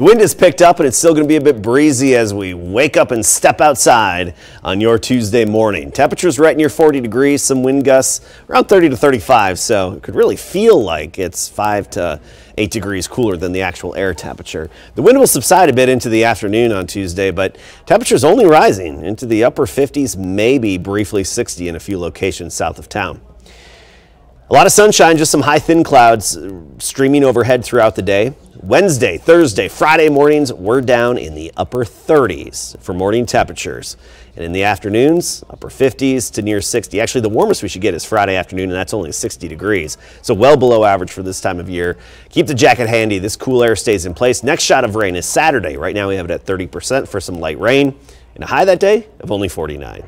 The wind has picked up and it's still going to be a bit breezy as we wake up and step outside on your Tuesday morning. Temperatures right near 40 degrees, some wind gusts around 30 to 35, so it could really feel like it's 5 to 8 degrees cooler than the actual air temperature. The wind will subside a bit into the afternoon on Tuesday, but temperatures only rising into the upper 50s, maybe briefly 60 in a few locations south of town. A lot of sunshine, just some high thin clouds uh, streaming overhead throughout the day. Wednesday, Thursday, Friday mornings, we're down in the upper 30s for morning temperatures. And in the afternoons, upper 50s to near 60. Actually, the warmest we should get is Friday afternoon, and that's only 60 degrees. So well below average for this time of year. Keep the jacket handy. This cool air stays in place. Next shot of rain is Saturday. Right now we have it at 30% for some light rain and a high that day of only 49.